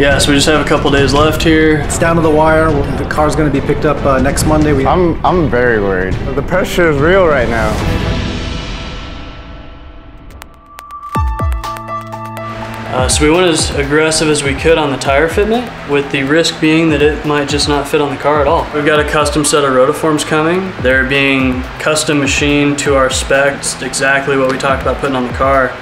Yeah, so we just have a couple days left here. It's down to the wire. The car's going to be picked up uh, next Monday. We I'm, I'm very worried. The pressure is real right now. Uh, so we went as aggressive as we could on the tire fitment, with the risk being that it might just not fit on the car at all. We've got a custom set of rotiforms coming. They're being custom machined to our specs, exactly what we talked about putting on the car.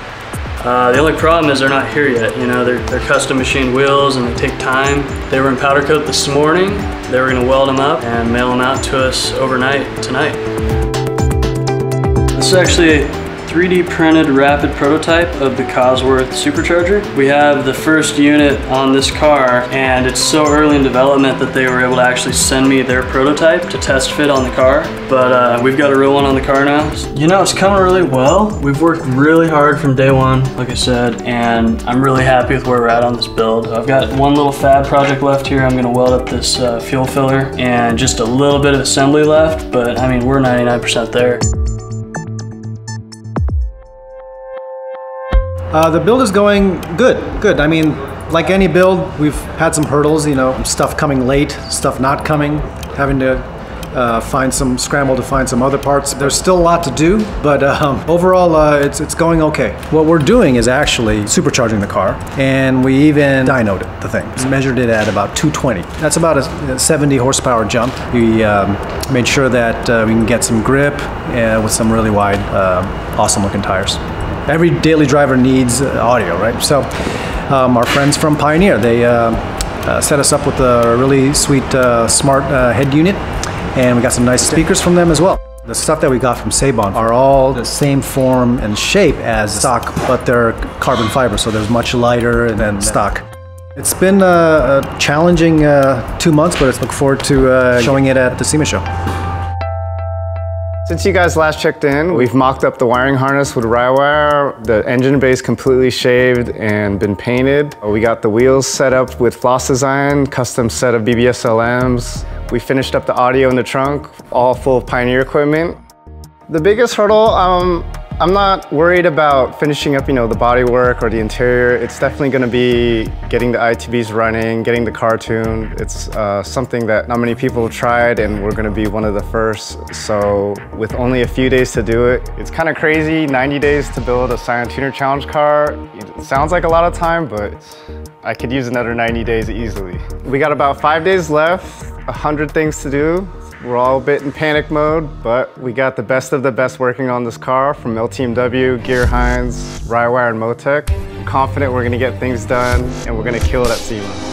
Uh, the only problem is they're not here yet. You know, they're, they're custom machined wheels and they take time. They were in powder coat this morning. They were gonna weld them up and mail them out to us overnight tonight. This is actually 3D printed rapid prototype of the Cosworth supercharger. We have the first unit on this car and it's so early in development that they were able to actually send me their prototype to test fit on the car. But uh, we've got a real one on the car now. You know, it's coming really well. We've worked really hard from day one, like I said, and I'm really happy with where we're at on this build. I've got one little fab project left here. I'm gonna weld up this uh, fuel filler and just a little bit of assembly left, but I mean, we're 99% there. Uh, the build is going good, good. I mean, like any build, we've had some hurdles, you know, stuff coming late, stuff not coming, having to uh, find some, scramble to find some other parts. There's still a lot to do, but um, overall, uh, it's, it's going okay. What we're doing is actually supercharging the car, and we even dynoed it, the thing. Measured it at about 220. That's about a 70 horsepower jump. We um, made sure that uh, we can get some grip uh, with some really wide, uh, awesome looking tires every daily driver needs uh, audio, right? So um, our friends from Pioneer, they uh, uh, set us up with a really sweet uh, smart uh, head unit, and we got some nice speakers from them as well. The stuff that we got from Seibon are all the same form and shape as stock, but they're carbon fiber, so they're much lighter than stock. It's been a, a challenging uh, two months, but I look forward to showing it at the SEMA show. Since you guys last checked in, we've mocked up the wiring harness with Rywire, the engine base completely shaved and been painted. We got the wheels set up with Floss Design, custom set of BBS LMs. We finished up the audio in the trunk, all full of Pioneer equipment. The biggest hurdle, um, I'm not worried about finishing up, you know, the bodywork or the interior. It's definitely going to be getting the ITBs running, getting the car tuned. It's uh, something that not many people have tried and we're going to be one of the first. So with only a few days to do it, it's kind of crazy, 90 days to build a Scion Tuner Challenge car. It sounds like a lot of time, but I could use another 90 days easily. We got about five days left, 100 things to do. We're all a bit in panic mode, but we got the best of the best working on this car from LTMW, Gear Hines, Rywire, and Motec. I'm confident we're gonna get things done and we're gonna kill it at SEMA.